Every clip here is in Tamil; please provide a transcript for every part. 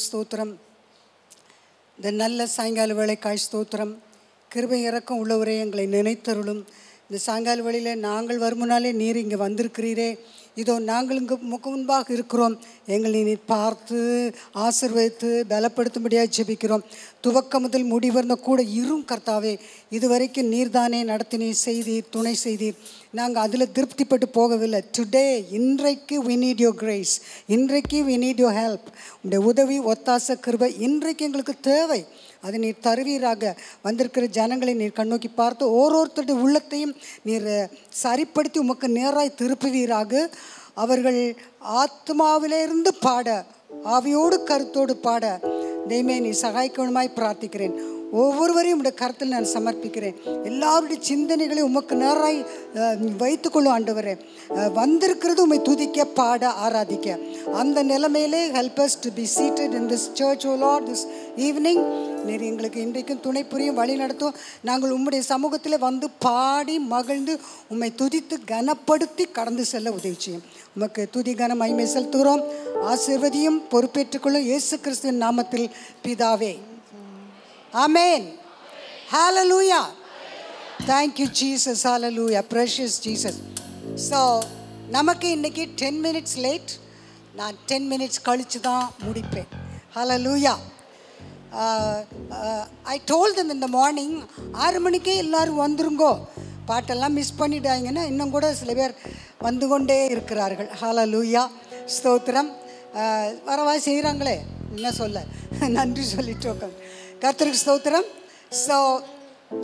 ஸ்தோத்திரம். இந்த நல்ல சாயங்கால வேலைக்காய் ஸ்தோத்திரம். கிருபை இறக்கம் உள்ளவரே எங்களை நினைத்தருளும். இந்த சாயங்கால வேளையில் நாங்கள் வருமுனாலே நீர் இங்கே வந்திருக்கிறீரே. இதோ நாங்கள் இங்கே முக முன்பாக இருக்கிறோம். எங்களை நீ பார்த்து ஆசிர்வதித்து பலப்படுத்தும்படியாக ஜெபிக்கிறோம். துவக்கம் முதல் முடிவர்ந்த கூட இரும் கர்த்தாவே இதுவரைக்கும் நீர்தானே நடத்தினீர் செய்தீர் துணை செய்தீர். நாங்கள் அதில் திருப்திப்பட்டு போகவில்லை. டுடே இன்றைக்கு வி நீட் யோர் கிரேஸ் இன்றைக்கு வி நீட் யோர் ஹெல்ப் உங்களுடைய உதவி ஒத்தாச கிருபை இன்றைக்கு எங்களுக்கு தேவை. அதை நீர் தருவீராக வந்திருக்கிற ஜனங்களை நீர் கண்ணோக்கி பார்த்து ஓரோருத்தருடைய உள்ளத்தையும் நீர் சரிப்படுத்தி உமக்கு நேராய் திருப்புவீராக. அவர்கள் ஆத்மாவிலிருந்து பாட ஆவியோடு கருத்தோடு பாட தெய்மே நீ சகாய்க்கணுமாய் பிரார்த்திக்கிறேன். ஒவ்வொருவரையும் உடைய கருத்தில் நான் சமர்ப்பிக்கிறேன். எல்லாருடைய சிந்தனைகளையும் உமக்கு நேராய் வைத்துக்கொள்ளும் ஆண்டவரே. வந்திருக்கிறது உம்மை துதிக்க பாட ஆராதிக்க. அந்த நிலைமையிலே help to be seated in this church O Lord this evening நீர் எங்களுக்கு இன்றைக்கும் துணை புரியும் வழி நடத்தும். நாங்கள் உம்முடைய சமூகத்தில் வந்து பாடி மகிழ்ந்து உம்மை துதித்து கனப்படுத்தி கடந்து செல்ல உதவி செய்யும். உமக்கு துதிகன மகிமை செலுத்துகிறோம் ஆசிர்வதியும் பொறுப்பேற்றுக்கொள்ளும் இயேசு கிறிஸ்துவின் நாமத்தில் பிதாவே. ஆமென். Hallelujah thank you Jesus hallelujah precious Jesus so நமக்கு இன்றைக்கி டென் மினிட்ஸ் லேட் நான் டென் மினிட்ஸ் கழித்து தான் முடிப்பேன். ஹலலூயா ஐ டோல் them இந்த மார்னிங் ஆறு மணிக்கே எல்லாரும் வந்துருங்கோ. பாட்டெல்லாம் மிஸ் பண்ணிட்டாங்கன்னா இன்னும் கூட சில பேர் வந்து கொண்டே இருக்கிறார்கள். ஹalleluya ஸ்தோத்திரம். வரவா செய்கிறாங்களே என்ன சொல்ல? நன்றி சொல்லிட்டு உட்காந்து கர்த்தருக்கு ஸ்தோத்திரம். ஸோ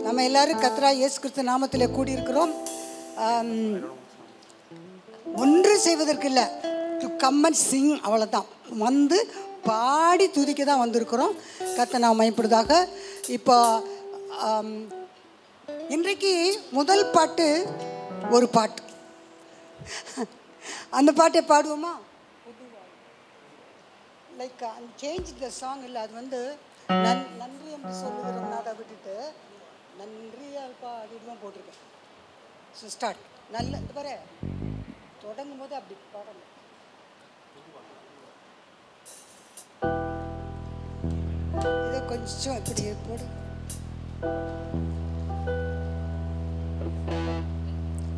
நம்ம எல்லாரும் கத்ரா இயேசு கிறிஸ்து நாமத்தில் கூடியிருக்கிறோம். ஒன்று செய்வதற்கு இல்லை டு கம் அண்ட் சிங் அவ்வளோதான் வந்து பாடி துதிக்க தான் வந்திருக்கிறோம். கத்தை நாம் மயப்படுதாக இப்போ இன்றைக்கு முதல் பாட்டு ஒரு பாட்டு. அந்த பாட்டை பாடுவோமா? லைக் சேஞ்ச் த சாங் இல்லை அது வந்து நன் நன்றி என்று சொல்லுகிறோம்னா அதை விட்டுட்டு நன்றியால் பாடிடுவோம் போட்டிருக்கேன். ஸோ ஸ்டார்ட் நல்ல இந்த பாரு. தொடங்கும் போது அப்படி பாடணும். இதை கொஞ்சம் இப்படி போடு.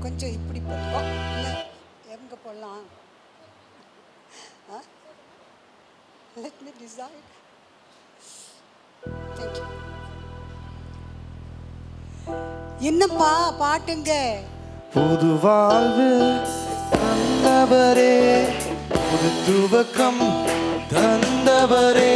கொஞ்சம் இப்படி போட்டுக்கோ இல்லை எங்கே போடலாம் லெட் மீ டிசைட் என்னப்பா பாட்டுங்க? புது வாழ்வு தந்தவரே புது துவக்கம் தந்தவரே.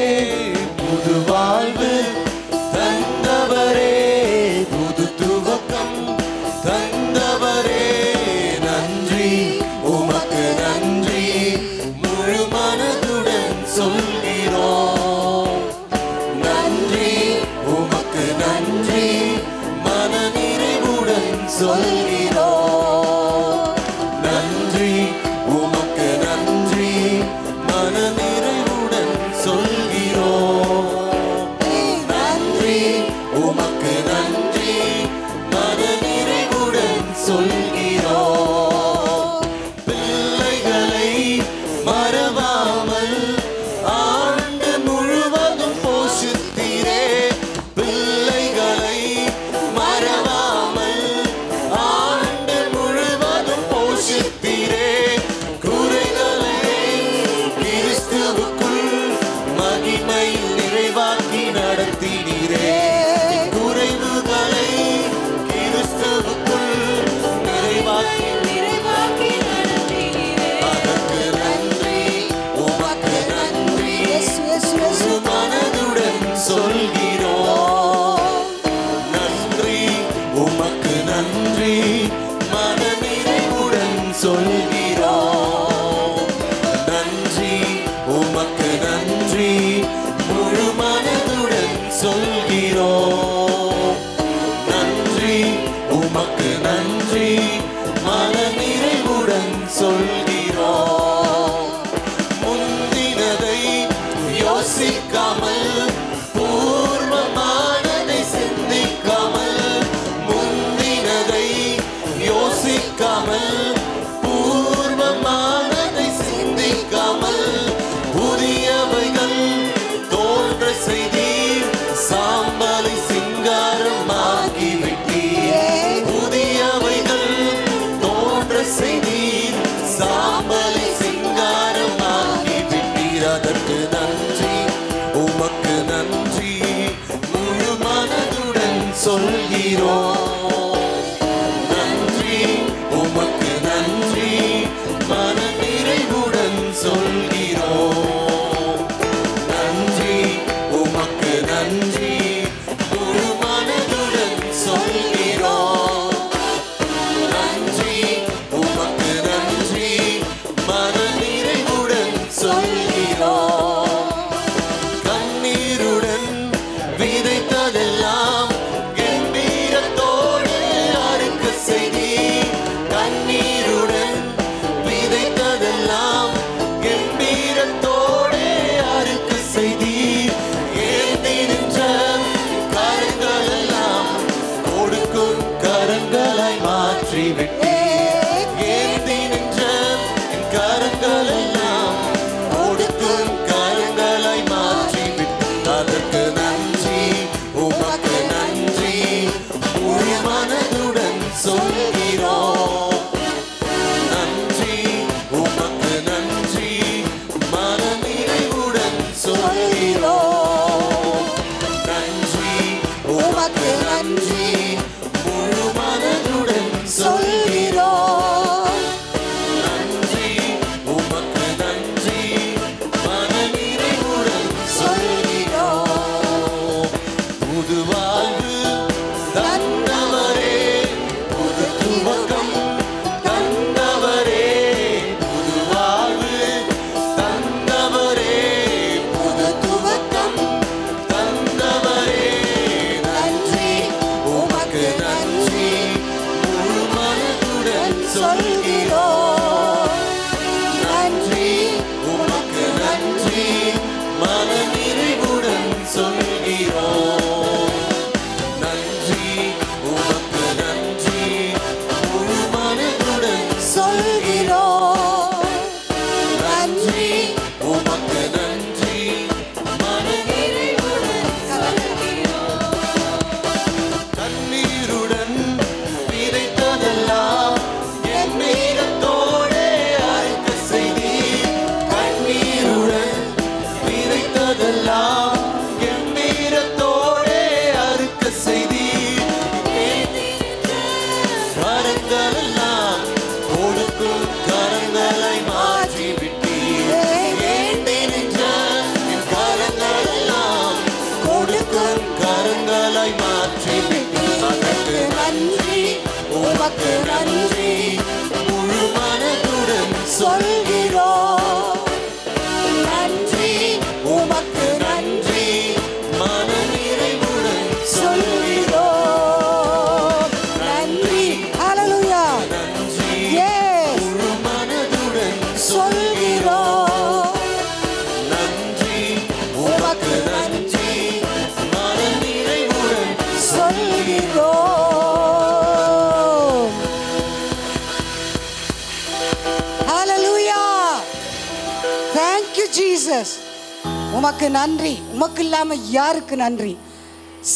கர்த்தருக்கு நன்றி.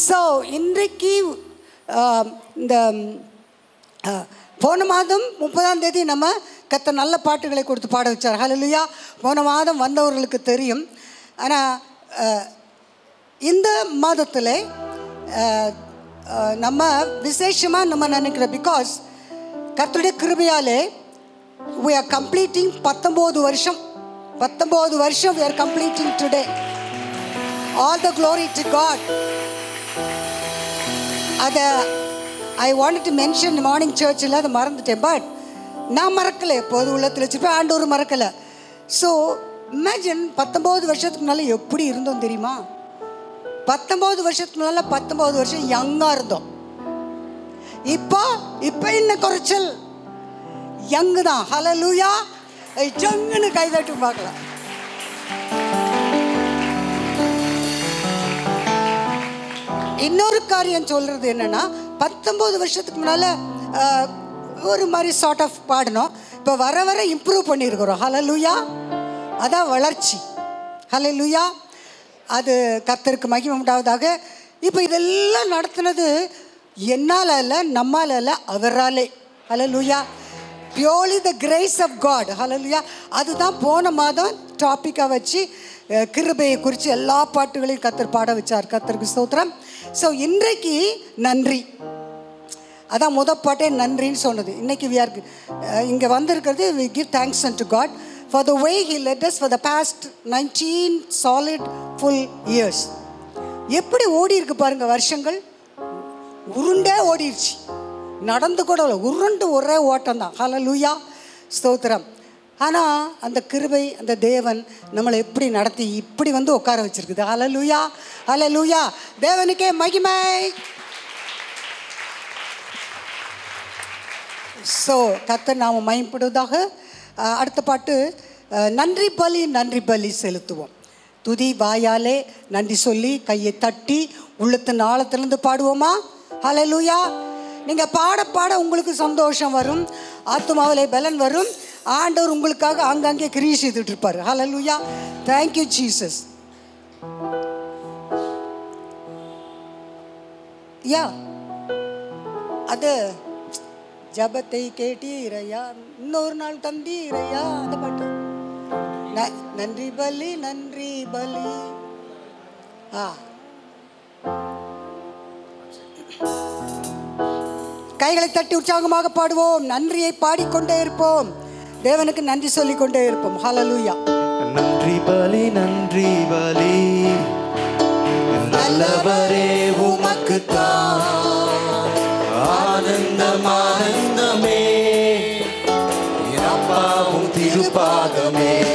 ஸோ இன்றைக்கு இந்த போன மாதம் முப்பதாம் தேதி நம்ம கத்த நல்ல பாட்டுகளை கொடுத்து பாட வச்சார். ஹalleluya போன மாதம் வந்தவர்களுக்கு தெரியும். ஆனால் இந்த மாதத்தில் நம்ம விசேஷமாக நம்ம நினைக்கிறோம் பிகாஸ் கர்த்தருடைய கிருபையாலே வி ஆர் கம்ப்ளீட்டிங் பத்தொம்போது வருஷம். பத்தொம்போது வருஷம் we are completing today all the glory to God அதை I want to mention morning சர்ச்சில் அதை மறந்துட்டேன். பட் நான் மறக்கலை எப்போது உள்ளத்தில் வச்சுருப்பேன் ஆண்டவர் மறக்கலை. ஸோ இமேஜின் பத்தொம்போது வருஷத்துக்கு முன்னால் எப்படி இருந்தோம் தெரியுமா? பத்தொம்போது வருஷத்துக்கு முன்னால் பத்தொம்போது வருஷம் யங்காக இருந்தோம். இப்போ இப்போ என்ன குறைச்சல்? யங்கு தான் ஹலலூயா ஜங்குன்னு கைதாட்டி பார்க்கலாம். இன்னொரு காரியம் சொல்கிறது என்னென்னா பத்தொம்போது வருஷத்துக்கு முன்னால் ஒரு மாதிரி சார்ட் ஆஃப் பாடினோம். இப்போ வர வர இம்ப்ரூவ் பண்ணியிருக்கிறோம் ஹலலூயா அதான் வளர்ச்சி. ஹலலூயா அது கத்தருக்கு மகிமை உண்டாவதாக. இப்போ இதெல்லாம் நடத்துனது என்னால் அல்ல நம்மால் அல்ல அவராலே. Hallelujah purely the grace of God hallelujah அதுதான் போன மாதம் டாப்பிக்காக வச்சு கிருபையை குறித்து எல்லா பாட்டுகளையும் கத்தர் பாட வச்சார். கத்தருக்கு ஸ்தோத்திரம். ஸோ இன்றைக்கு நன்றி. அதான் முத பாட்டே நன்றின்னு சொன்னது. இன்றைக்கி வி ஆர் இங்கே வந்திருக்கிறது we give thanks and to God for the way he led us for the past nineteen solid full years எப்படி ஓடி இருக்கு பாருங்க வருஷங்கள். உருண்டே ஓடிடுச்சு நடந்து கூட உருண்டு ஒரே ஓட்டம் தான். ஹலோ லூயா ஸ்தோத்திரம். ஆனால் அந்த கிருபை அந்த தேவன் நம்மளை எப்படி நடத்தி இப்படி வந்து உட்கார வச்சிருக்குது. அல லூயா அல லூயா தேவனுக்கே மகிமை. ஸோ கத்த நாம் மயப்படுவதாக அடுத்த பாட்டு நன்றி பலி நன்றி பலி செலுத்துவோம். துதி வாயாலே நன்றி சொல்லி கையை தட்டி உள்ளத்தின் ஆழத்திலிருந்து பாடுவோமா? ஹலலூயா நீங்கள் பாட பாட உங்களுக்கு சந்தோஷம் வரும். ஆத்மாவிலே பலன் வரும். ஆண்டவர் உங்களுக்காக ஆங்காங்கே கிரியை செய்துட்டு இருப்பார் ஹalleluya தேங்க்யூ ஜீசஸ் யா அது ஜபத்தை கேட்டீரையா? இன்னொரு நாள் தந்தீரையா? அந்த பாட்டு. ந- நன்றி பலி நன்றி பலி. ஆ. கைகளை தட்டி உற்சாகமாக பாடுவோம். நன்றியை பாடிக்கொண்டே இருப்போம். தேவனுக்கு நன்றி சொல்லிக்கொண்டே இருப்போம். ஹலலூயா நன்றி பலி நன்றி பலி. நல்லவரே உமக்கு ஆனந்தம் ஆனந்தமே. அப்பாவும் திருப்பாகமே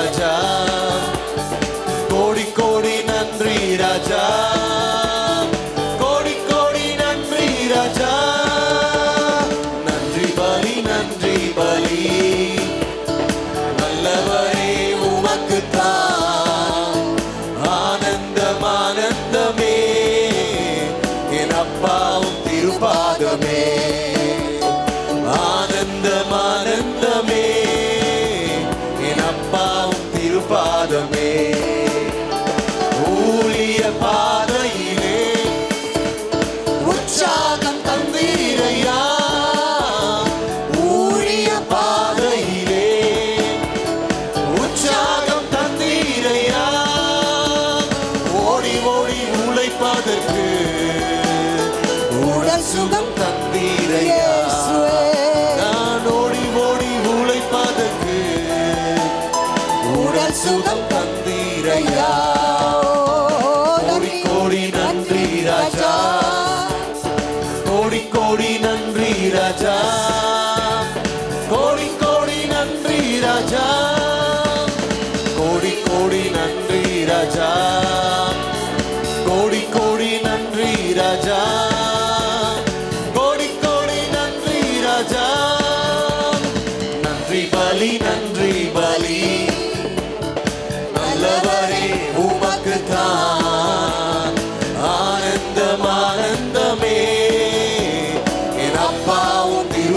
நன்றி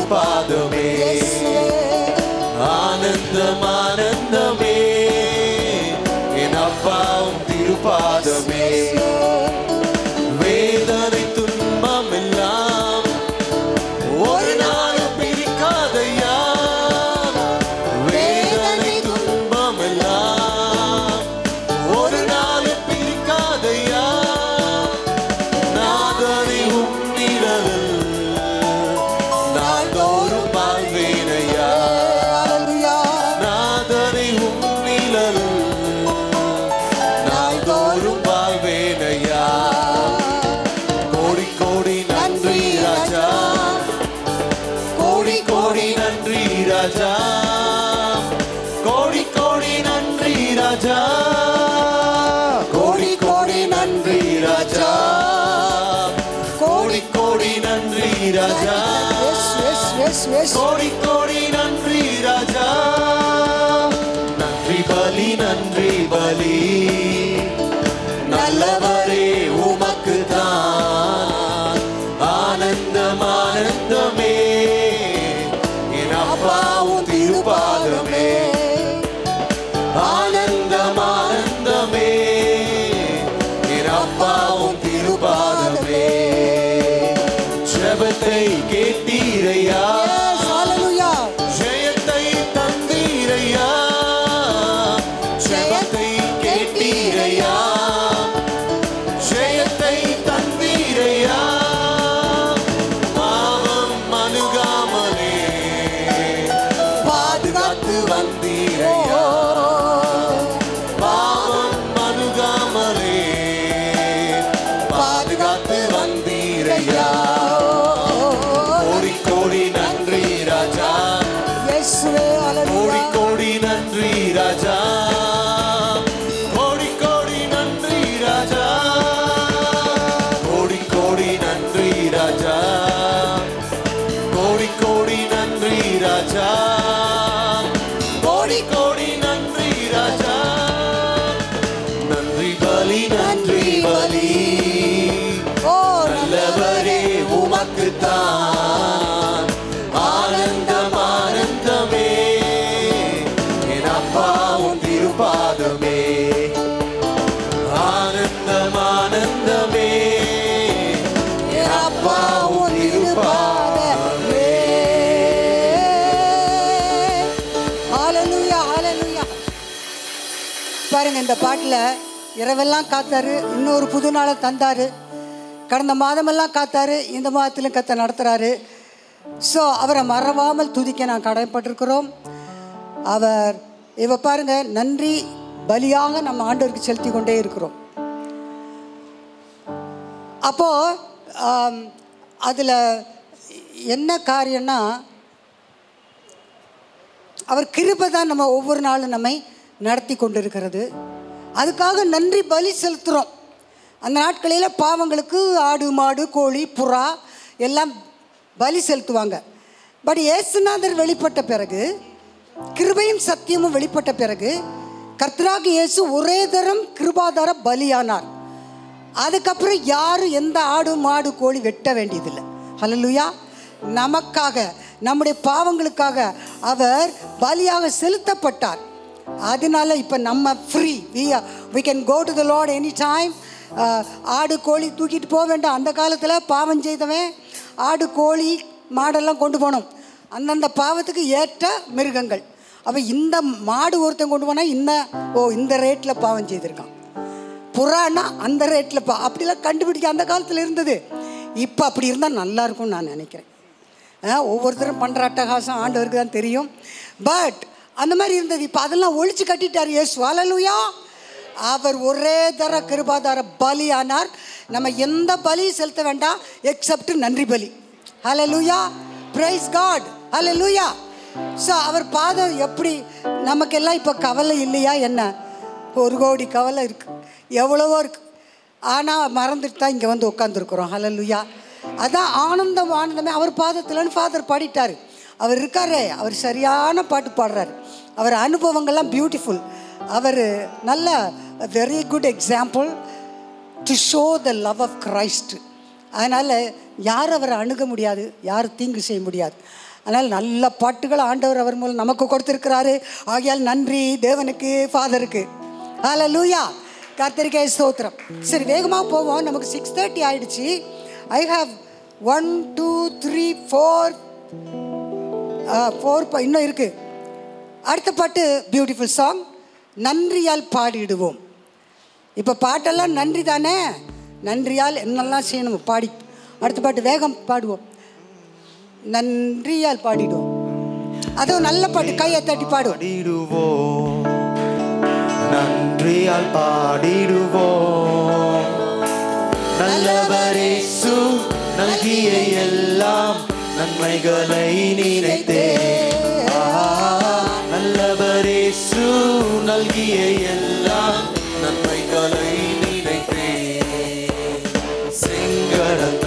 அப்பாவும் இந்த பாட்டில் இரவெல்லாம் காத்தாரு இன்னொரு புது நாளை தந்தாரு. கடந்த மாதமெல்லாம் காத்தாரு இந்த மாதத்திலும் கத்தை நடத்துகிறாரு ஸோ அவரை மறவாமல் துதிக்க நான் கடமைப்பட்டிருக்கிறோம் அவர் இவ பாருங்க நன்றி பலியாக நம்ம ஆண்டவருக்கு செலுத்தி கொண்டே இருக்கிறோம். அப்போது அதில் என்ன காரியம்னா அவர் கிருபை தான் நம்ம ஒவ்வொரு நாளும் நம்மை நடத்தி கொண்டிருக்கிறது. அதுக்காக நன்றி பலி செலுத்துகிறோம் அந்த நாட்களில் பாவங்களுக்கு ஆடு மாடு கோழி புறா எல்லாம் பலி செலுத்துவாங்க. பட் இயேசுநாதர் வெளிப்பட்ட பிறகு கிருபையும் சத்தியமும் வெளிப்பட்ட பிறகு கர்த்தராக இயேசு ஒரே தரம் கிருபாதார பலியானார். அதுக்கப்புறம் யாரும் எந்த ஆடு மாடு கோழி வெட்ட வேண்டியதில்லை. ஹலலுயா நமக்காக நம்முடைய பாவங்களுக்காக அவர் பலியாக செலுத்தப்பட்டார். அதனால இப்போ நம்ம free we we can go to the Lord any time ஆடு கோழி தூக்கிட்டு போக வேண்டாம். அந்த காலத்தில் பாவம் செய்தவன் ஆடு கோழி மாடெல்லாம் கொண்டு போனோம் அந்தந்த பாவத்துக்கு ஏற்ற மிருகங்கள். அப்போ இந்த மாடு ஒருத்தன் கொண்டு போனால் இந்த ஓ இந்த ரேட்டில் பாவம் செய்திருக்கான். புறான்னா அந்த ரேட்டில் பா அப்படிலாம் கண்டுபிடிக்க அந்த காலத்தில் இருந்தது. இப்போ அப்படி இருந்தால் நல்லாயிருக்கும்னு நான் நினைக்கிறேன். ஒவ்வொருத்தரும் பண்ணுற அட்டகாசம் ஆண்டவருக்கு தான் தெரியும். பட் அந்த மாதிரி இருந்தது. இப்போ அதெல்லாம் ஒழிச்சு கட்டிட்டார் இயேசு. அலலுயா அவர் ஒரே தர கிருபாதார பலியானார். நம்ம எந்த பலி செலுத்த வேண்டாம் எக்ஸப்ட் நன்றி பலி. ஹalleluya. பிரைஸ் காட் லூயா ஸோ அவர் பாதம் எப்படி நமக்கெல்லாம் இப்போ கவலை இல்லையா என்ன? ஒரு கோடி கவலை இருக்கு. எவ்வளவோ இருக்கு. ஆனால் மறந்துட்டு தான் இங்கே வந்து உட்காந்துருக்குறோம் ஹalleluya. அதான் ஆனந்தம் ஆனந்தமே. அவர் பாதத்தில்னு ஃபாதர் பாடிட்டார். அவர் இருக்காரே அவர் சரியான பாட்டு பாடுறாரு. அவர் அனுபவங்கள்லாம் பியூட்டிஃபுல் அவர் நல்ல very good example to show the love of Christ அதனால் யார் அவரை அணுக முடியாது யார் தீங்கு செய்ய முடியாது. அதனால் நல்ல பாட்டுகள் ஆண்டவர் அவர் மூலம் நமக்கு கொடுத்துருக்கிறாரு. ஆகையால் நன்றி தேவனுக்கு ஃபாதருக்கு ஹalleluya லூயா கத்திரிக்காய் ஸ்தோத்திரம். சரி வேகமாக போவோம். நமக்கு சிக்ஸ் தேர்ட்டி ஆயிடுச்சு. I have one two three four four இன்னும் இருக்கு. அடுத்த பாட்டு பியூட்டிஃபுல் சாங் நன்றியால் பாடிடுவோம். இப்போ பாட்டெல்லாம் நன்றி தானே? நன்றியால் என்னெல்லாம் செய்யணும் பாடி. அடுத்த பாட்டு வேகம் பாடுவோம். நன்றியால் பாடிடுவோம். அதுவும் நல்ல பாட்டு கையை தட்டி பாடுவோம். நன்றியால் பாடிடுவோம். நல்லவரேசு நல்கிய எல்லாம் நன்மைகளை நினைத்தே நல்லவரேசு நல்கிய எல்லாம் நன்மைகளை நினைத்தே செங்கடல்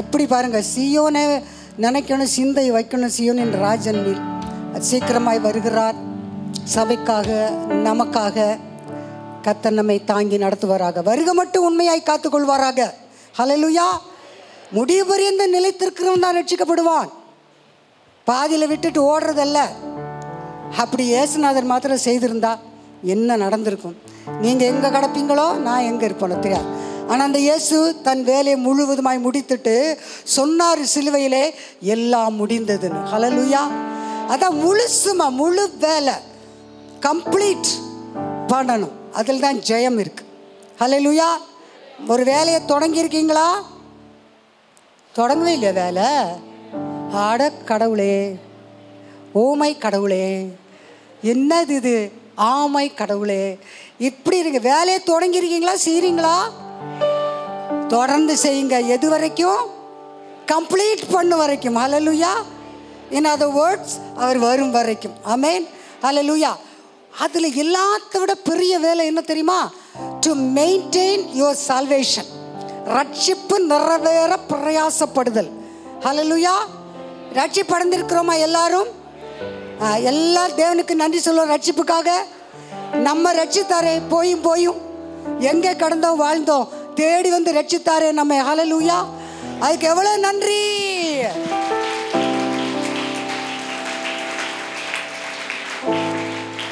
எப்படி பாருங்க சியோனை நினைக்கணும் சிந்தை வைக்கணும் சியோனின் ராஜன் மீர் சீக்கிரமாய் வருகிறார். சபைக்காக நமக்காக கத்த நம்மை தாங்கி நடத்துவாராக. வருக மட்டும் உண்மையாய் காத்துக்கொள்வாராக. ஹலலுயா முடிவு பரியந்த நிலைத்திருக்கிறவன் தான் ரட்சிக்கப்படுவான். பாதியில் விட்டுட்டு ஓடுறதல்ல. அப்படி ஏசுநாதர் மாத்திரம் செய்திருந்தா என்ன நடந்திருக்கும்? நீங்கள் எங்கே கிடப்பீங்களோ நான் எங்கே இருப்பேனோ தெரியாது. ஆனால் அந்த இயேசு தன் வேலையை முழுவதுமாய் முடித்துட்டு சொன்னார் சிலுவையிலே எல்லாம் முடிந்ததுன்னு. ஹலலுயா அதான் முழுசுமா முழு வேலை கம்ப்ளீட் பண்ணணும். அதில் தான் ஜெயம் இருக்கு. ஹலலுயா ஒரு வேலையை தொடங்கியிருக்கீங்களா? தொடங்கவே இல்லையா வேலை? ஆட கடவுளே ஓமை கடவுளே என்னது இது? ஆமை கடவுளே. இப்படி இருக்கு வேலையை தொடங்கியிருக்கீங்களா? செய்கிறீங்களா தொடர்ந்து செய்யுங்க. எது வரைக்கும்? கம்ப்ளீட் பண்ண வரைக்கும். ஹலலுயா இன் அதர் வேர்ட்ஸ் அவர் வரும் வரைக்கும். அமேன் ஹலலுயா அதில் எல்லாத்த விட பெரிய வேலை என்ன தெரியுமா? டு மெயின்டைன் யுவர் சால்வேஷன் ரட்சிப்பு நிறைவேற பிரயாசப்படுதல். ஹலலுயா ரட்சிப்படைந்திருக்கிறோமா எல்லாரும்? எல்லா தேவனுக்கு நன்றி சொல்லுவோம் ரட்சிப்புக்காக. நம்ம ரட்சித்தாரே போயும் போயும். எங்கே கடந்தோம் வாழ்ந்தோம்? தேடி வந்து ரட்சித்தாரே நம்ம. ஹலலூயா அதுக்கு எவ்வளோ நன்றி.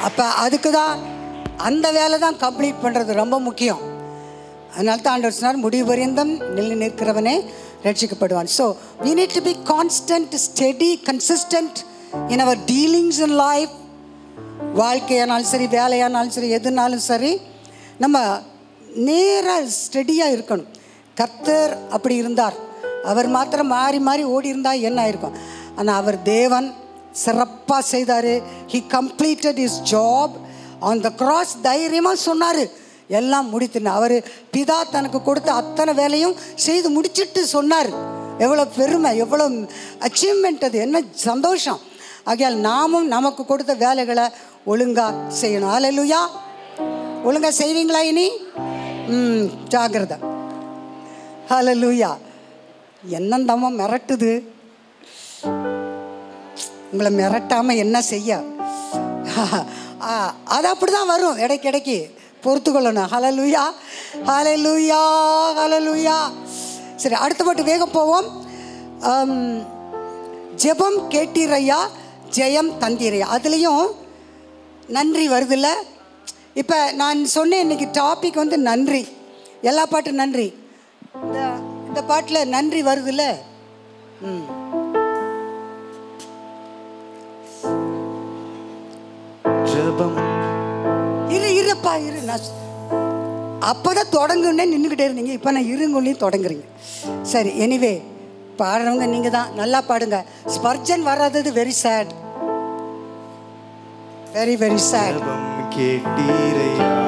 அப்போ அதுக்கு தான் அந்த வேலை தான் கம்ப்ளீட் பண்ணுறது ரொம்ப முக்கியம். அதனால தான் ஆண்டவர் சொன்னார் முடிவு பரியந்தம் நிலை நிற்கிறவனே ரட்சிக்கப்படுவான். So we need to be constant steady consistent in our dealings in life வாழ்க்கையானாலும் சரி வேலையானாலும் சரி எதுனாலும் சரி நம்ம நேராக ஸ்டெடியாக இருக்கணும். கர்த்தர் அப்படி இருந்தார். அவர் மாத்திரம் மாறி மாறி ஓடி இருந்தால் என்ன ஆயிருக்கும்? ஆனால் அவர் தேவன் சிறப்பாக செய்தார். He completed his job on the cross தைரியமாக சொன்னார். எல்லாம் முடித்துன்னு அவர் பிதா தனக்கு கொடுத்த அத்தனை வேலையும் செய்து முடிச்சிட்டு சொன்னார். எவ்வளோ பெருமை எவ்வளோ அச்சீவ்மெண்ட் அது. என்ன சந்தோஷம். ஆகையால் நாமும் நமக்கு கொடுத்த வேலைகளை ஒழுங்காக செய்யணும். அலலுயா ஒழுங்காக செய்வீங்களா இனி? ஜாகிரதை. ஹalleluya. என்னந்தம்மா மிரட்டுது? உங்களை மிரட்டாமல் என்ன செய்ய? ஆ, அது அப்படி தான் வரும் இடைக்கிடைக்கு பொறுத்துக்கொள்ளணும் ஹalleluya ஹalleluya லூயா சரி அடுத்த பாட்டு வேகம் போவோம். ஜெபம் கேட்டீரையா ஜெயம் தந்தீரையா அதுலேயும் நன்றி வருதுல்ல இப்போ நான் சொன்னேன் இன்னைக்கு டாபிக் வந்து நன்றி. எல்லா பாட்டும் நன்றி. இந்த இந்த பாட்டில் நன்றி வருதுல்ல? ம். ஜெபம். இரு இருப்பா இரு. நான் அப்போதான் தொடங்குன்னே நின்றுக்கிட்டே இருந்தீங்க. இப்போ நான் இருங்குள்ளையும் தொடங்குறீங்க. சரி எனிவே பாடுறவங்க நீங்கள் தான். நல்லா பாடுங்க. ஸ்பர்ஜன் வராதது very sad very very sad கேட்டீரையா?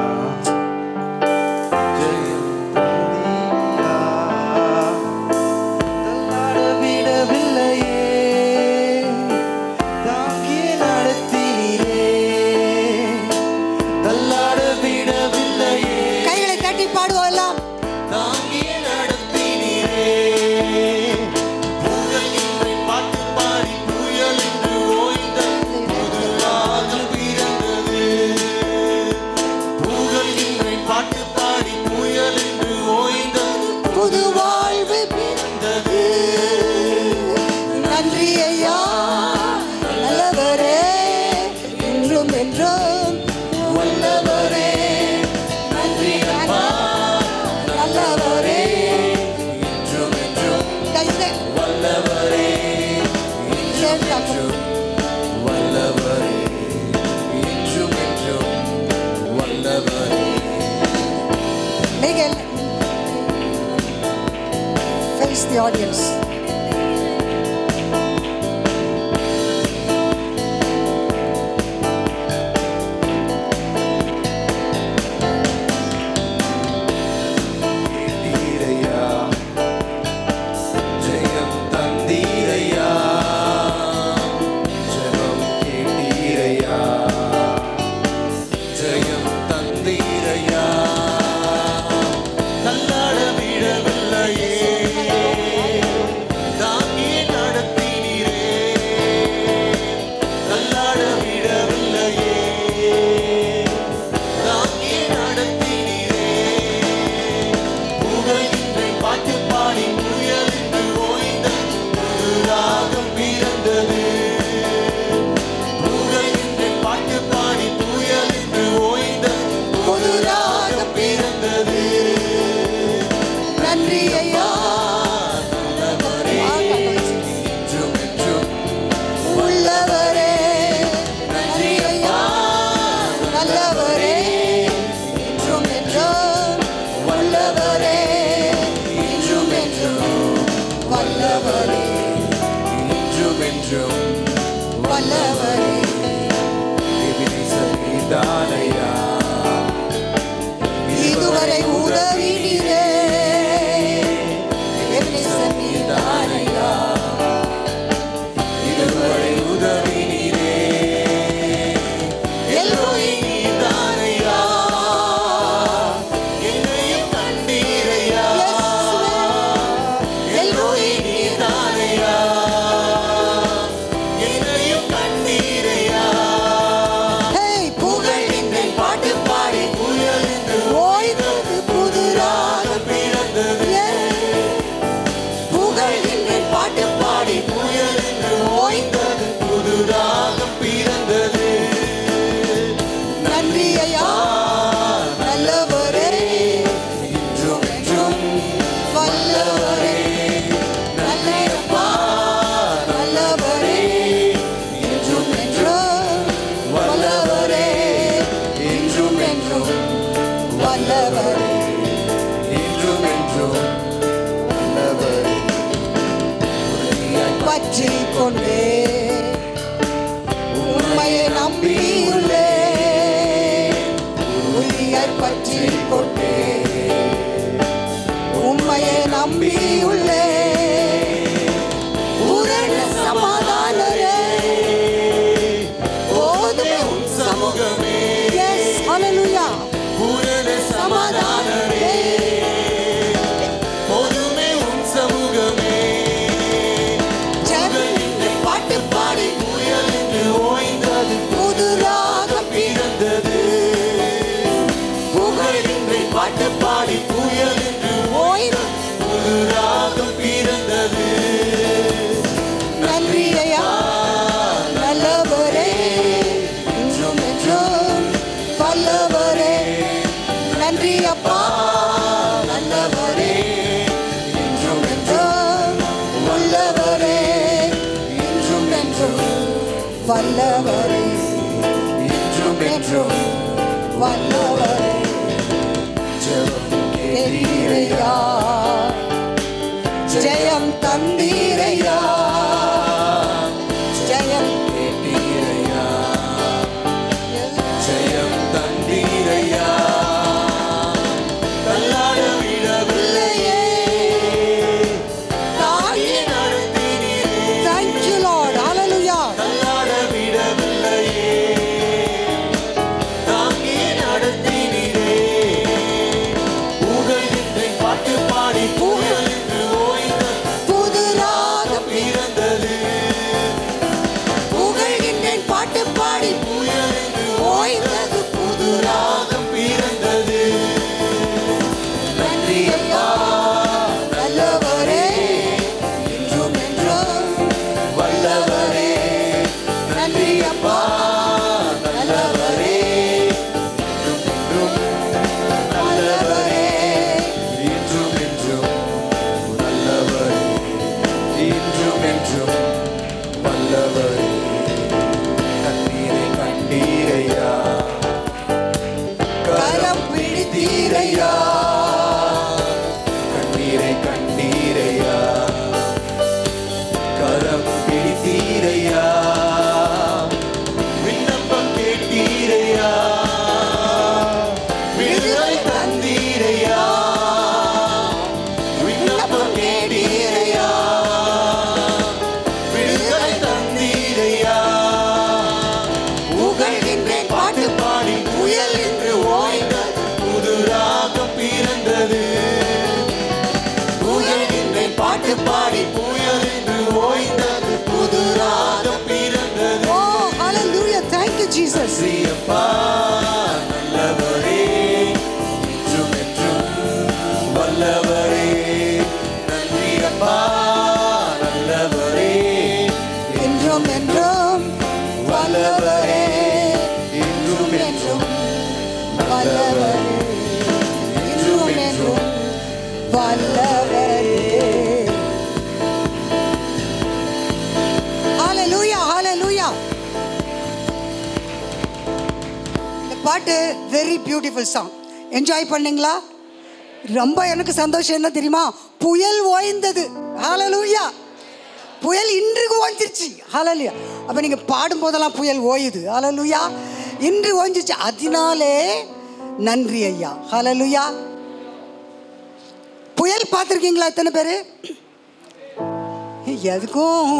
வல்லவரே இன்றும் என்றும் வல்லவரே என்றும் என்றும் வல்லவரே ஹalleluya ஹalleluya இந்த பாட்டு வெரி பியூட்டிஃபுல் சாங் என்ஜாய் பண்ணீங்களா? ரொம்ப எனக்கு சந்தோஷம் என்ன தெரியுமா? புயல் ஓய்ந்தது. ஹalleluya புயல் இன்றுக்கு ஓஞ்சிருச்சு ஹலலுயா அப்போ நீங்கள் பாடும்போதெல்லாம் புயல் ஓயுது. ஹலலுயா இன்று ஓஞ்சிருச்சு அதனாலே நன்றி ஐயா. ஹலலுயா புயல் பார்த்துருக்கீங்களா எத்தனை பேர்? எதுக்கும்.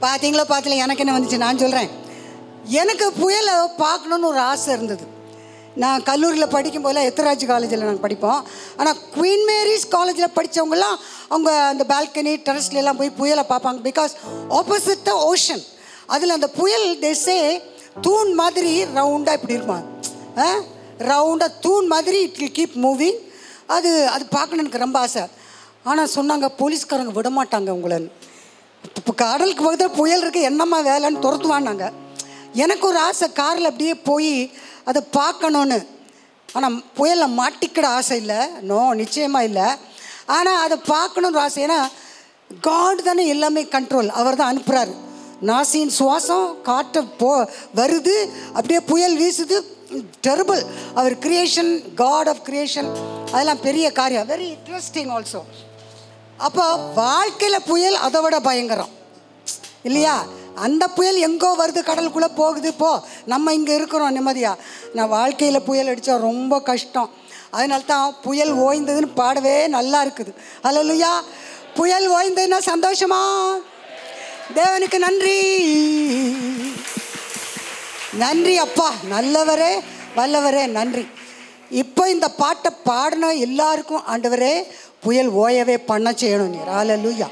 பார்த்தீங்களோ பார்த்தல எனக்கு என்ன வந்துச்சு? நான் சொல்கிறேன் எனக்கு புயலை பார்க்கணுன்னு ஒரு ஆசை இருந்தது. நான் கல்லூரியில் படிக்கும் போதெல்லாம் எத்தராஜ் காலேஜில் நாங்கள் படிப்போம். ஆனால் குவீன் மேரிஸ் காலேஜில் படித்தவங்கலாம் அவங்க அந்த பால்கனி டெரஸ்ல எல்லாம் போய் புயலை பார்ப்பாங்க. பிகாஸ் ஆப்போசிட் த ஓஷன் அதில் அந்த புயல் தேசே தூண் மாதிரி ரவுண்டாக இப்படி இருக்குமா? ரவுண்டாக தூண் மாதிரி இட் வில் கீப் மூவிங் அது அது பார்க்கணும் எனக்கு ரொம்ப ஆசை. ஆனால் சொன்னாங்க போலீஸ்காரங்க விட மாட்டாங்க உங்களன்னு இப்போ கடலுக்கு பக்கத்தில் புயல் இருக்குது என்னம்மா வேலைன்னு துரத்துவான்னாங்க. எனக்கு ஒரு ஆசை காரில் அப்படியே போய் அதை பார்க்கணுன்னு ஆனால் புயலில் மாட்டிக்கிட ஆசை இல்லை. நோ நிச்சயமாக இல்லை. ஆனால் அதை பார்க்கணுன்ற ஆசை. ஏன்னா காட் தானே எல்லாமே கண்ட்ரோல் அவர் தான் அனுப்புகிறாரு நாசியின் சுவாசம் காற்று போ வருது. அப்படியே புயல் வீசுது. டெர்பிள் அவர் கிரியேஷன் காட் ஆஃப் கிரியேஷன் அதெல்லாம் பெரிய காரியம். வெரி இன்ட்ரெஸ்டிங் ஆல்சோ அப்போ வாழ்க்கையில் புயல் அதை விட பயங்கரம். இல்லையா? அந்த புயல் எங்கோ வருது கடலுக்குள்ளே போகுது போ. நம்ம இங்கே இருக்கிறோம் நிம்மதியாக நான் வாழ்க்கையில் புயல் அடித்தா ரொம்ப கஷ்டம். அதனால தான் புயல் ஓய்ந்ததுன்னு பாடவே நல்லா இருக்குது. அல்லையா புயல் ஓய்ந்ததுன்னா சந்தோஷமா? தேவனுக்கு நன்றி. நன்றி அப்பா. நல்லவரே வல்லவரே நன்றி. இப்போ இந்த பாட்டை பாடின எல்லாருக்கும் ஆண்டவரே புயல் ஓயவே பண்ண செய்யணும் நீர். ஹalleluya.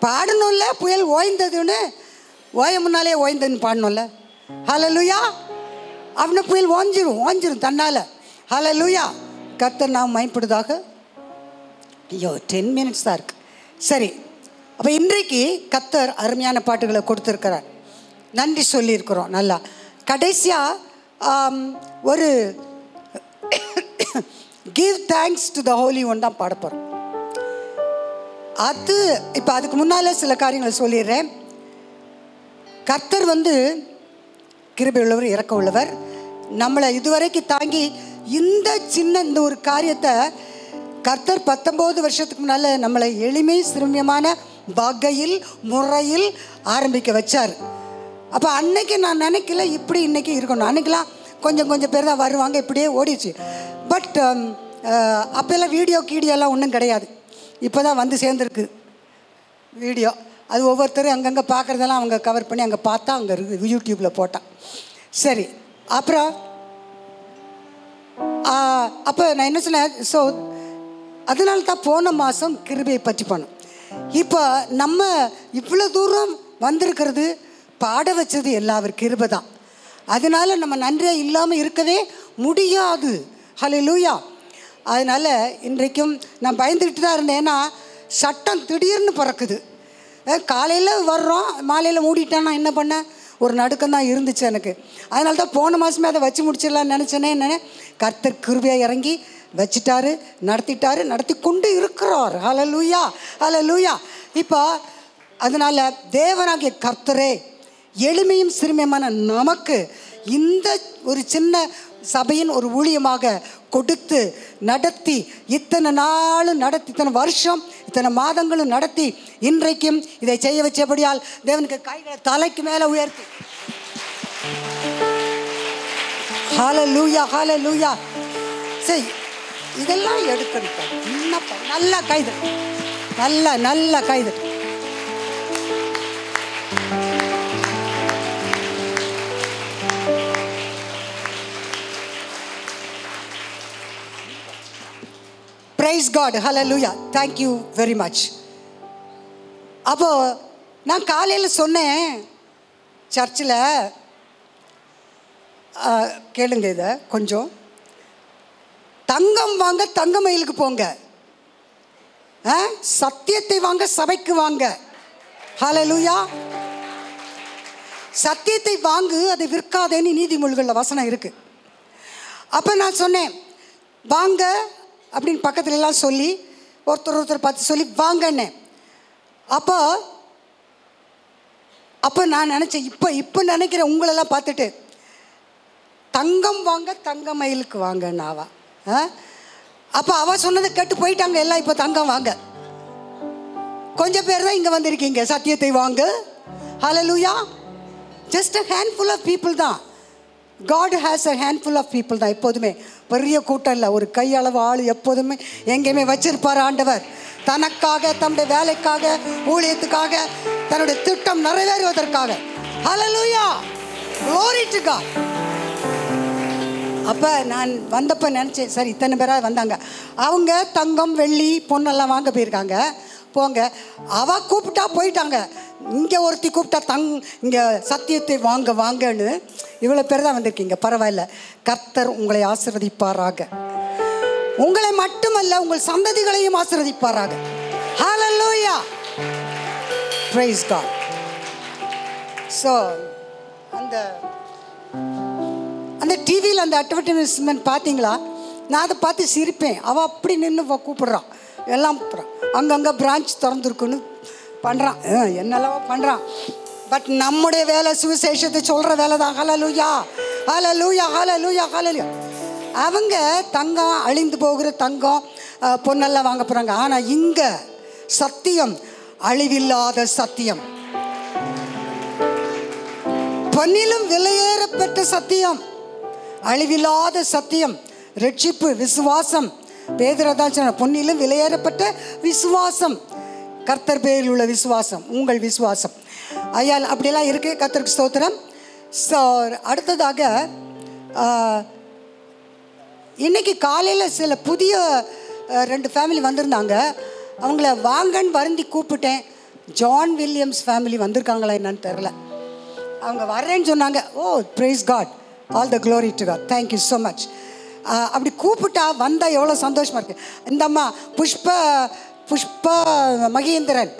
பாடணும்ல புயல் ஓய்ந்ததுன்னு. ஓய முன்னாலே ஓய்ந்ததுன்னு பாடணும்ல. லுயா அவனை புயல் ஓஞ்சிரும் ஓஞ்சிரும் தன்னால். ஹalleluya கத்தர் நாம் மயப்படுதாக ஐயோ டென் மினிட்ஸ் தான் இருக்கு. சரி அப்போ இன்றைக்கு கத்தர் அருமையான பாட்டுகளை கொடுத்துருக்கிறார். நன்றி சொல்லியிருக்கிறோம் நல்லா. கடைசியாக ஒரு give thanks to the holy one தான் பாட போகிறோம் அது இப்போ அதுக்கு முன்னால் சில காரியங்களை சொல்லிடுறேன். கர்த்தர் வந்து கிருபை உள்ளவர் இறக்க உள்ளவர் நம்மளை இதுவரைக்கு தாங்கி இந்த சின்ன இந்த ஒரு காரியத்தை கர்த்தர் பத்தொம்போது வருஷத்துக்கு முன்னால் நம்மளை எளிமை சிறுமியமான வகையில் முறையில் ஆரம்பிக்க வச்சார். அப்போ அன்னைக்கு நான் நினைக்கல இப்படி இன்னைக்கு இருக்கணும். அன்னைக்கெல்லாம் கொஞ்சம் கொஞ்சம் பேர் தான் வருவாங்க இப்படியே ஓடிச்சு பட் um, அப்போல்லாம் வீடியோ கீடியோலாம் ஒன்றும் கிடையாது. இப்போ தான் வந்து சேர்ந்துருக்கு. வீடியோ. அது ஒவ்வொருத்தரும் அங்கங்கே பார்க்குறதெல்லாம் அவங்க கவர் பண்ணி அங்கே பார்த்தா அங்கே இருக்குது யூடியூப்பில் போட்டான் சரி அப்புறம் அப்போ நான் என்ன சொன்னேன்? ஸோ அதனால தான் போன மாதம் கிருபையை பற்றி பண்ணோம். இப்போ நம்ம இவ்வளோ தூரம் வந்திருக்கிறது பாட வச்சது எல்லாவர் கிருபை தான். அதனால நம்ம நன்றியாக இல்லாமல் இருக்கவே முடியாது. ஹலோ லூயா அதனால் இன்றைக்கும் நான் பயந்துக்கிட்டு தான் இருந்தேன். ஏன்னா சட்டம் திடீர்னு பிறக்குது. காலையில் வர்றோம். மாலையில் மூடிட்டேன் நான் என்ன பண்ணேன்? ஒரு நடுக்கம் தான் இருந்துச்சு எனக்கு. அதனால தான் போன மாதமே அதை வச்சு முடிச்சிடலான்னு நினச்சேனே என்னென்ன கர்த்தர் கிருபியாக இறங்கி வச்சிட்டாரு நடத்திட்டாரு நடத்தி கொண்டு இருக்கிறார். அல லூயா இப்போ அதனால் தேவனாகிய கர்த்தரே எளிமையும் சிறுமியமான நமக்கு இந்த ஒரு சின்ன சபையின் ஒரு ஊழியமாக கொடுத்து நடத்தி இத்தனை நாளும் நடத்தி இத்தனை வருஷம் இத்தனை மாதங்களும் நடத்தி இன்றைக்கும் இதை செய்ய வச்சபடியால் தேவனுக்கு கைகளை தலைக்கு மேலே உயர்த்தி. ஹால லூயா ஹால லூயா சரி இதெல்லாம் எடுக்கணும் நல்லா கைது நல்லா நல்லா கைது praise God hallelujah thank you very much அப்போ நான் காலையில் சொன்னேன் சர்ச்சில் கேளுங்க இதை கொஞ்சம். தங்கம் வாங்க தங்க மயிலுக்கு போங்க. ஆ? சத்தியத்தை வாங்க சபைக்கு வாங்க. ஹalleluya சத்தியத்தை வாங்கு அதை விற்காதேன்னு நீதிமொழிகளில் வசனம் இருக்குது அப்போ நான் சொன்னேன் வாங்க அப்படின்னு பக்கத்துல எல்லாம் சொல்லி ஒருத்தர் ஒருத்தர் பார்த்து சொல்லி வாங்கன்னு அப்போ அப்போ நான் நினச்சேன் இப்போ இப்போ நினைக்கிறேன் உங்களெல்லாம் பார்த்துட்டு தங்கம் வாங்க தங்க மயிலுக்கு வாங்கன்னு அவ ஆ? அப்போ அவ சொன்னதை கேட்டு போயிட்டாங்க எல்லாம் இப்போ தங்கம் வாங்க. கொஞ்சம் பேர் தான் இங்கே வந்திருக்கீங்க சத்தியத்தை வாங்க. Hallelujah just a handful of people தான். God has a handful of people தான் எப்போதுமே. பெரிய கூட்டம் இல்லை. ஒரு கையளவு ஆள் எப்போதுமே எங்கேயுமே வச்சிருப்பார் ஆண்டவர். தனக்காக தன்னுடைய வேலைக்காக ஊழியத்துக்காக தன்னுடைய திட்டம் நிறைவேறுவதற்காக. ஹalleluya glory அப்போ நான் வந்தப்போ நினச்சேன் சரி இத்தனை பேராக வந்தாங்க. அவங்க தங்கம் வெள்ளி பொண்ணெல்லாம் வாங்க போயிருக்காங்க. போங்க. அவ கூப்பிட்டா போயிட்டாங்க. இங்கே ஒருத்தி கூப்பிட்டா தங் இங்கே சத்தியத்தை வாங்க வாங்கன்னு இவ்வளோ பேர் தான் வந்திருக்கீங்க. பரவாயில்ல. கர்த்தர் உங்களை ஆசிர்வதிப்பாராக. உங்களை மட்டுமல்ல உங்கள் சந்ததிகளையும் ஆசிர்வதிப்பாராக. ஹalleluya ப்ரைஸ் God. ஸோ அந்த அந்த டிவியில் அந்த அட்வர்டைஸ்மெண்ட் பார்த்தீங்களா நான் அதை பார்த்து சிரிப்பேன். அவள் அப்படி நின்று கூப்பிடுறான் எல்லாம் அங்கங்கே பிரான்ச் திறந்துருக்குன்னு பண்ணுறான் என்னெல்லாம் பண்ணுறான் பட் நம்முடைய வேலை சுவிசேஷத்தை சொல்கிற வேலை தான் ஹலலுயா ஹalleluya ஹalleluya ஹalleluya அவங்க தங்கம் அழிந்து போகிற தங்கம் பொண்ணெல்லாம் பொன்னெல்லாம் வாங்க போகிறாங்க ஆனால் இங்கே சத்தியம் அழிவில்லாத சத்தியம். பொன்னிலும் விலையேறப்பட்ட சத்தியம் அழிவில்லாத சத்தியம் ரட்சிப்பு விசுவாசம் பேதுரதான் சொன்ன பொன்னிலும் விலையேறப்பட்ட விசுவாசம். கர்த்தர் பேரில் உள்ள விசுவாசம் உங்கள் விசுவாசம். ஐயா அப்படியெல்லாம் இருக்குது கர்த்தருக்கு ஸ்தோத்திரம். ஸோ அடுத்ததாக இன்றைக்கி இன்னைக்கு காலையில் சில புதிய ரெண்டு ஃபேமிலி வந்திருந்தாங்க. அவங்கள வாங்கன்னு வருந்தி கூப்பிட்டேன். ஜான் வில்லியம்ஸ் ஃபேமிலி வந்திருக்காங்களா என்னன்னு தெரில அவங்க வர்றேன்னு சொன்னாங்க. O praise God all the glory to God thank you so much அப்படி கூப்பிட்டா வந்தால் எவ்வளோ சந்தோஷமாக இருக்குது இந்த அம்மா புஷ்ப புஷ்ப மகேந்திரன்.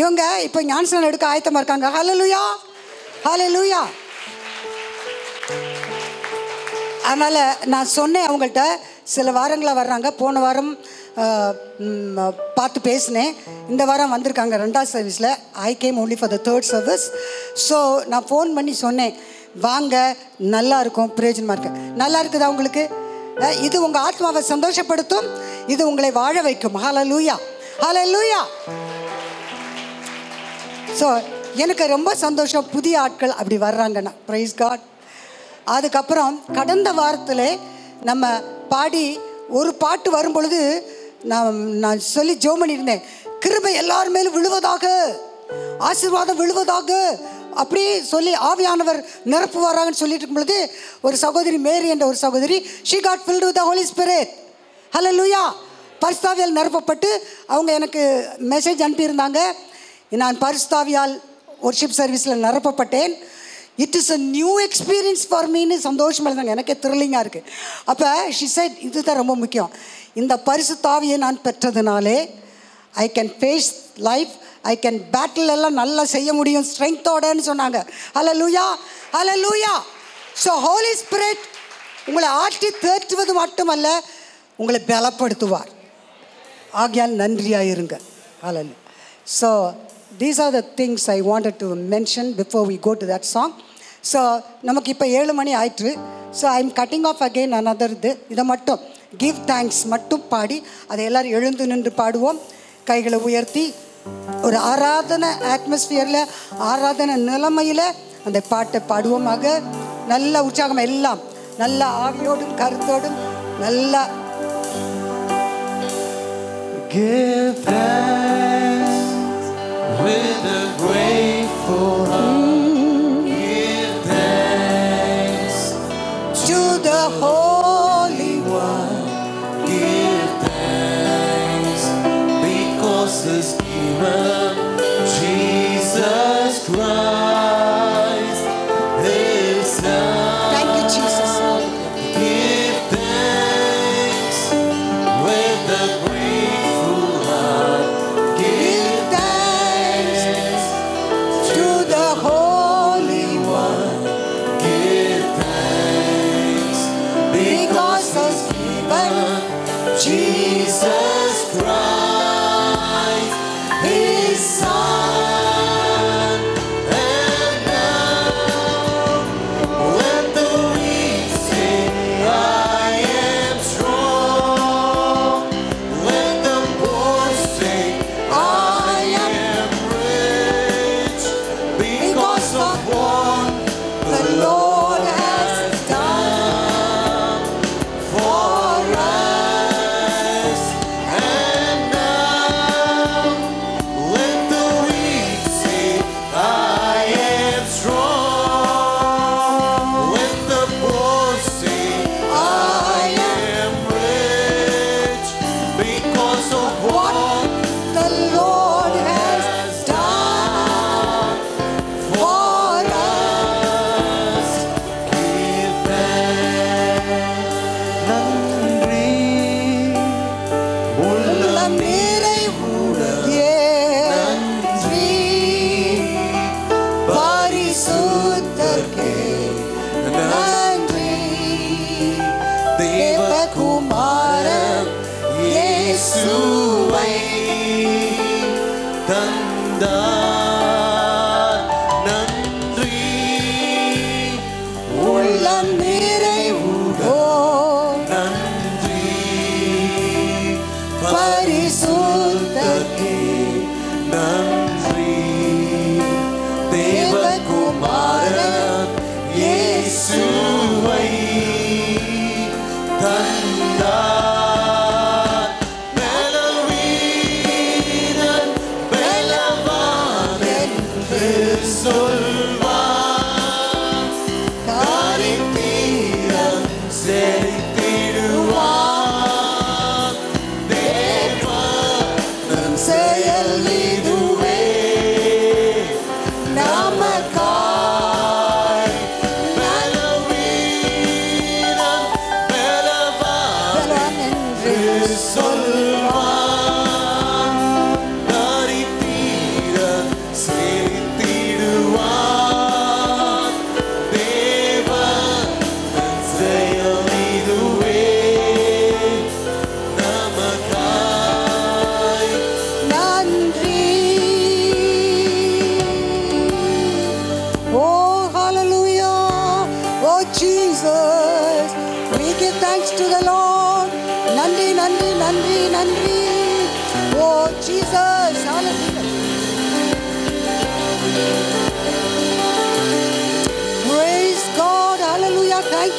இவங்க இப்போ ஞானசனம் எடுக்க ஆயத்தமாக இருக்காங்க. ஹலலுயா ஹலலுயா அதனால் நான் சொன்னேன் அவங்கள்ட்ட சில வாரங்களாக வர்றாங்க. போன வாரம் பார்த்து பேசினேன். இந்த வாரம் வந்திருக்காங்க ரெண்டாவது சர்வீஸில் I came only for the third service so நான் ஃபோன் பண்ணி சொன்னேன். வாங்க நல்லா இருக்கும் பிரயோஜனமாக இருக்கு. நல்லா இருக்குதா உங்களுக்கு? இது உங்கள் ஆத்மாவை சந்தோஷப்படுத்தும். இது உங்களை வாழ வைக்கும். ஹalleluya ஹalleluya ஸோ எனக்கு ரொம்ப சந்தோஷம் புதிய ஆட்கள் அப்படி வர்றாங்கன்னா. ப்ரைஸ் காட் அதுக்கப்புறம் கடந்த வாரத்தில் நம்ம பாடி ஒரு பாட்டு வரும்பொழுது நான் நான் சொல்லி ஜோ பண்ணியிருந்தேன். கிருபை எல்லார் மேலும் விழுவதாக. ஆசீர்வாதம் விழுவதாக. அப்படி சொல்லி ஆவியானவர் நிரப்புவாராங்கன்னு சொல்லிட்டு இருக்கும் பொழுது ஒரு சகோதரி மேரி என்ற ஒரு சகோதரி she got filled with holy spirit hallelujah பரிஸ்தாவியால் நிரப்பப்பட்டு அவங்க எனக்கு மெசேஜ் அனுப்பியிருந்தாங்க. நான் பரிஸ்தாவியால் ஒர்ஷிப் சர்வீஸில் நிரப்பப்பட்டேன். It is a new experience for மீன்னு சந்தோஷமாக இருந்தாங்க. எனக்கே த்ரில்லிங்காக இருக்குது அப்போ ஷி சைட் இதுதான் ரொம்ப முக்கியம். இந்த பரிசு தாவியை நான் பெற்றதுனாலே I can face life I can battle எல்லாம் நல்லா செய்ய முடியும். ஸ்ட்ரென்த்தோடன்னு சொன்னாங்க. ஹலோ லூயா ஹலோ லூயா ஸோ ஹோலி ஸ்பிரிட் உங்களை ஆட்டி தேற்றுவது மட்டுமல்ல உங்களை பலப்படுத்துவார். ஆகியால் நன்றியாக இருங்க. Hello so these are the things I wanted to mention before we go to that song so நமக்கு இப்போ ஏழு மணி ஆயிற்று. So I am cutting off again another இது. இதை மட்டும் கிவ் தேங்க்ஸ் மட்டும் பாடி அதை எல்லோரும் எழுந்து நின்று பாடுவோம். கைகளை உயர்த்தி ஒரு ஆராதனை அட்மாஸ்பியரில் ஆராதனை நிலைமையில் அந்த பாட்டை பாடுவோமாக நல்ல உற்சாகம் எல்லாம் நல்ல ஆவியோடும் கருத்தோடும் நல்லா Give thanks with a grateful heart. Give thanks to the Holy One. Give thanks because His Jesus Christ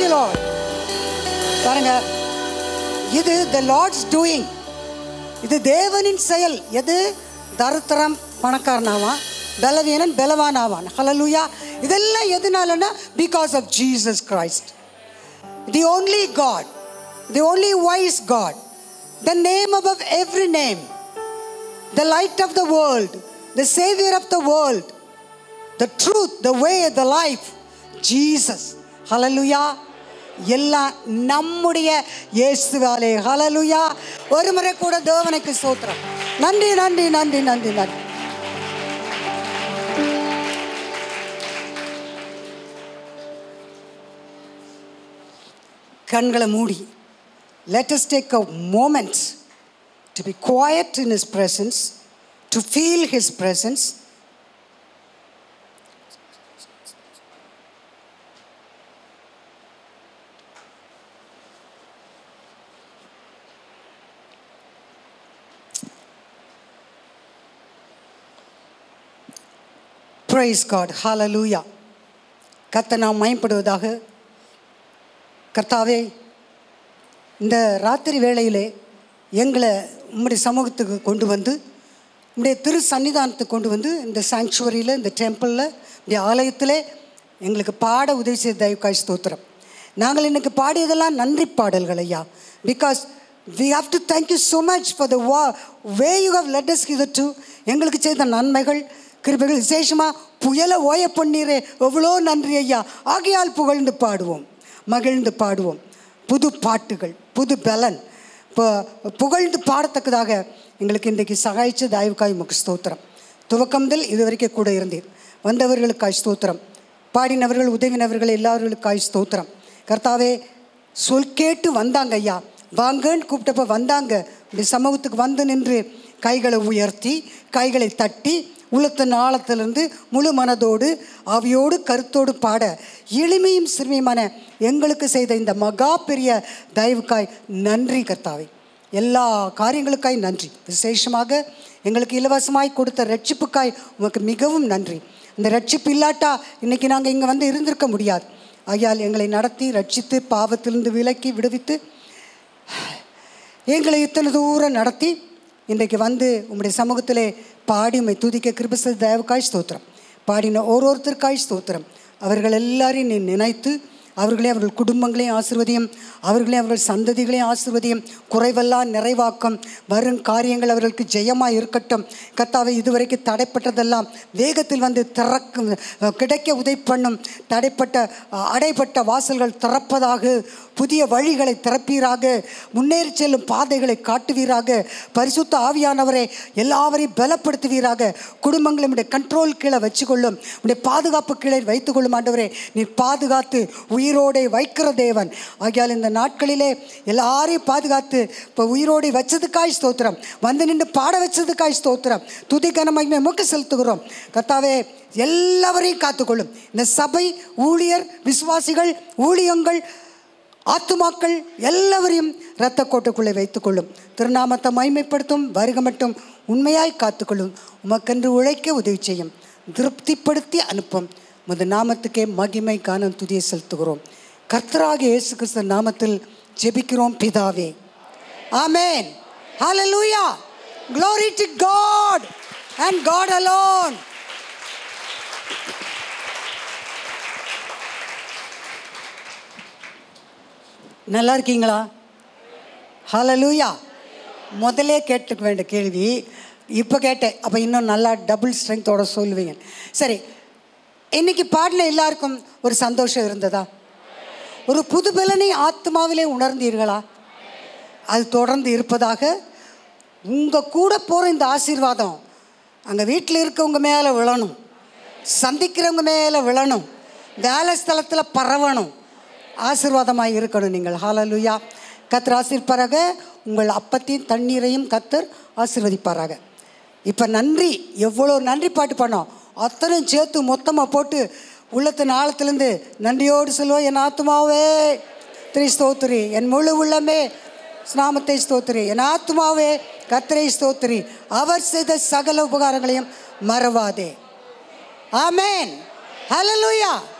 Hallelujah. Thank you, Lord. பாருங்க இது the Lord's doing? இது தேவனின் செயல். எது? தரித்திரம் பணக்காரனாவான் பலவீனன் பலவானாவான். ஹலலுயா இதெல்லாம் எதனாலன்னா because of Jesus Christ the only God the only wise God the name above every name the light of the world the saviour of the world the truth the way the life Jesus hallelujah எல்லாம் நம்முடைய இயேசுவாலே. ஹலலுயா ஒரு முறை கூட தேவனுக்கு சோத்திரம். நன்றி நன்றி நன்றி நன்றி நன்றி. கண்களை மூடி. Let us take a moment to be quiet in his presence to feel his praise God hallelujah கத்தை நாம் மயப்படுவதாக கர்த்தாவே இந்த ராத்திரி வேளையிலே எங்களை உம்முடைய சமூகத்துக்கு கொண்டு வந்து உம்முடைய திரு சன்னிதானத்துக்கு கொண்டு வந்து இந்த சாங்சுவரியில் இந்த டெம்பிளில் இந்த ஆலயத்திலே எங்களுக்கு பாட உதவி செய்த தயவுக்காய் ஸ்தோத்திரம். நாங்கள் இன்னைக்கு பாடியதெல்லாம் நன்றி பாடல்கள் ஐயா. Because we have to thank you so much for the வா வே யூ ஹவ் லெட் இது டு எங்களுக்கு செய்த நன்மைகள் கிருபைகள் விசேஷமாக புயலை ஓய பண்ணீரே எவ்வளோ நன்றி ஐயா. ஆகையால் புகழ்ந்து பாடுவோம் மகிழ்ந்து பாடுவோம். புது பாட்டுகள் புது பலன். இப்போ புகழ்ந்து பாடத்தக்கதாக எங்களுக்கு இன்றைக்கு சகாய்ச்ச தயவுக்காய் உமக்கு ஸ்தோத்திரம். துவக்கம்தல் இதுவரைக்கும் கூட இருந்தீர். வந்தவர்களுக்காய் ஸ்தோத்திரம். பாடினவர்கள் உதவினவர்கள் எல்லாவர்களுக்காய் ஸ்தோத்திரம். கர்த்தாவே சொல் கேட்டு வந்தாங்க ஐயா. வாங்கன்னு கூப்பிட்டப்ப வந்தாங்க. இப்படி சமூகத்துக்கு வந்து நின்று கைகளை உயர்த்தி கைகளை தட்டி உள்ளத்தின் ஆழத்திலிருந்து முழு மனதோடு அவையோடு கருத்தோடு பாட எளிமையும் சிறுமியுமான எங்களுக்கு செய்த இந்த மகா பெரிய தயவுக்காய் நன்றி கர்த்தாவை. எல்லா காரியங்களுக்காய் நன்றி. விசேஷமாக எங்களுக்கு இலவசமாய் கொடுத்த ரட்சிப்புக்காய் உமக்கு மிகவும் நன்றி. இந்த ரட்சிப்பு இல்லாட்டா இன்றைக்கி நாங்கள் இங்கே வந்து இருந்திருக்க முடியாது. ஐயால் எங்களை நடத்தி ரட்சித்து பாவத்திலிருந்து விலக்கி விடுவித்து எங்களை இத்தனை தூரம் நடத்தி இன்றைக்கு வந்து உங்களுடைய சமூகத்திலே பாடி உண்மை துதிக்க கிருபச தயவுக்காய் ஸ்தோத்திரம். பாடின ஒரு ஒருத்தருக்காய் ஸ்தோத்திரம். அவர்கள் எல்லாரையும் நீ நினைத்து அவர்களே அவர்கள் குடும்பங்களையும் ஆசிர்வதியும் அவர்களே அவர்கள் சந்ததிகளையும் ஆசிர்வதியும் குறைவெல்லாம் நிறைவாக்கம் வரும் காரியங்கள் அவர்களுக்கு ஜெயமாக இருக்கட்டும். கத்தாவை இதுவரைக்கும் தடைப்பட்டதெல்லாம் வேகத்தில் வந்து திறக்கும் கிடைக்க உதவி பண்ணும் தடைப்பட்ட அடைப்பட்ட வாசல்கள் திறப்பதாக புதிய வழிகளை திறப்பீராக முன்னேறி செல்லும் பாதைகளை காட்டுவீராக பரிசுத்த ஆவியானவரை எல்லாவரையும் பலப்படுத்துவீராக. குடும்பங்களை உடைய கண்ட்ரோல் கீழே வச்சுக்கொள்ளும் உடைய பாதுகாப்பு கீழே வைத்துக்கொள்ளும் ஆண்டவரே நீ பாதுகாத்து உயிரோடே வைக்கிற தேவன். ஆகியால் இந்த நாட்களிலே எல்லாரையும் பாதுகாத்து இப்போ உயிரோடை வச்சதுக்காய் ஸ்தோத்திரம் வந்து நின்று பாட வச்சதுக்காய் ஸ்தோத்திரம் துதி மகிமை முக்க செலுத்துகிறோம். கத்தாவே எல்லாவரையும் காத்துக்கொள்ளும். இந்த சபை ஊழியர் விசுவாசிகள் ஊழியங்கள் ஆத்துமாக்கள் எல்லாவரையும் இரத்த கோட்டுக்குள்ளே வைத்துக்கொள்ளும். திருநாமத்தை மைமைப்படுத்தும் வருக மட்டும் உண்மையாய் காத்துக்கொள்ளும். உமக்கென்று உழைக்க உதவி செய்யும். திருப்திப்படுத்தி அனுப்பும். முத நாமத்துக்கே மகிமை காணும் துதியை செலுத்துகிறோம். கர்த்தராக இயேசு கிறிஸ்து நாமத்தில் ஜெபிக்கிறோம் பிதாவே. ஆமேன். ஹalleluya glory to god and god alone. நல்லா இருக்கீங்களா ஹலலூயா முதலே கேட்டுக்க வேண்டிய கேள்வி இப்போ கேட்டேன். அப்போ இன்னும் நல்லா டபுள் ஸ்ட்ரென்த்தோட சொல்லுவீங்க. சரி இன்னைக்கு பாடின எல்லாருக்கும் ஒரு சந்தோஷம் இருந்ததா? ஒரு புது பலனை ஆத்மாவிலே உணர்ந்தீர்களா? அது தொடர்ந்து இருப்பதாக உங்கள் கூட போகிற இந்த ஆசீர்வாதம் அங்கே வீட்டில் இருக்கவங்க மேலே விழணும் சந்திக்கிறவங்க மேலே விழணும் வேலை ஸ்தலத்தில் பரவணும் ஆசீர்வாதமாக இருக்கணும் நீங்கள். ஹாலலுயா கத்தர் ஆசீர்ப்பாராக உங்கள் அப்பத்தையும் தண்ணீரையும் கத்தர் ஆசீர்வதிப்பாராக. இப்போ நன்றி. எவ்வளோ நன்றி பாட்டு பண்ணோம் அத்தனையும் சேர்த்து மொத்தமாக போட்டு உள்ளத்தின் ஆழத்துலேருந்து நன்றியோடு சொல்லுவோம். என் ஆத்மாவே திரி ஸ்தோத்திரி. என் முழு உள்ளமே ஸ்நாமத்தை ஸ்தோத்திரி. என் ஆத்மாவே கத்திரை ஸ்தோத்திரி. அவர் செய்த சகல உபகாரங்களையும் மறவாதே. ஆமேன் ஹalleluya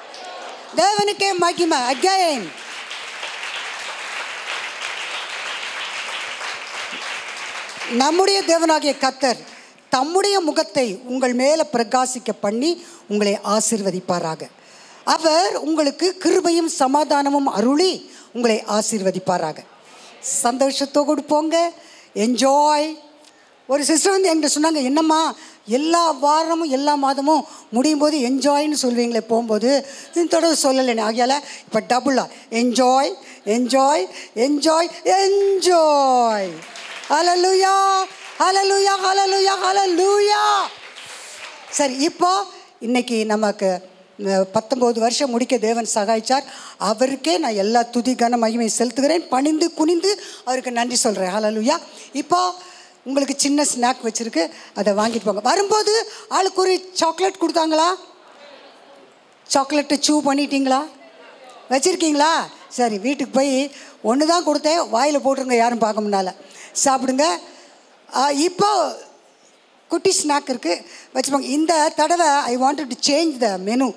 தேவனுக்கே மகிமை. அகைன். நம்முடைய தேவனாகிய கத்தர் தம்முடைய முகத்தை உங்கள் மேலே பிரகாசிக்க பண்ணி உங்களை ஆசிர்வதிப்பாராக. அவர் உங்களுக்கு கிருபையும் சமாதானமும் அருளி உங்களை ஆசீர்வதிப்பாராக. சந்தோஷத்தோடு போங்க. என்ஜாய் ஒரு சிஸ்டர் வந்து என்கிட்ட சொன்னாங்க என்னம்மா எல்லா வாரமும் எல்லா மாதமும் முடியும் போது என்ஜாய்னு சொல்வீங்களே போகும்போது? இந்த தொடர்ந்து சொல்லலை ஆகியால இப்போ டபுளாக enjoy enjoy enjoy enjoy hallelujah hallelujah hallelujah hallelujah சரி இப்போ இன்னைக்கு நமக்கு பத்தொம்போது வருஷம் முடிக்க தேவன் சகாய்ச்சார். அவருக்கே நான் எல்லா துதி கன மகிமை செலுத்துகிறேன். பணிந்து குனிந்து அவருக்கு நன்றி சொல்கிறேன் ஹலலுயா இப்போ உங்களுக்கு சின்ன ஸ்நாக் வச்சுருக்கு அதை வாங்கிட்டு போங்க. வரும்போது ஆளுக்கு ஒரு சாக்லேட் கொடுத்தாங்களா? சாக்லேட்டை சூ பண்ணிட்டீங்களா? வச்சுருக்கீங்களா? சரி வீட்டுக்கு போய் ஒன்று தான் கொடுத்தேன். வாயில் போட்டுருங்க யாரும் பார்க்க முன்னால். சாப்பிடுங்க. இப்போ குட்டி ஸ்நாக் இருக்குது வச்சுப்பாங்க இந்த தடவை I want to change the menu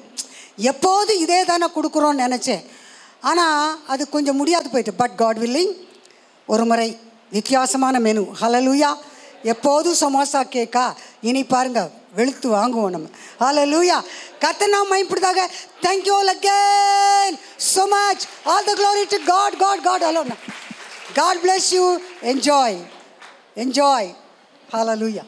எப்போது இதே தானே கொடுக்குறோன்னு நினச்சேன். ஆனால் அது கொஞ்சம் முடியாது போயிட்டு. பட் காட் வில்லிங் ஒரு முறை வித்தியாசமான மெனு ஹலலூயா எப்போதும் சமோசா கேக்கா இனி பாருங்க வெளுத்து வாங்குவோம் நம்ம ஹalleluya கத்த நாம் மைப்படுதாக thank you all again so much all the glory to god god god alone god bless you enjoy enjoy hallelujah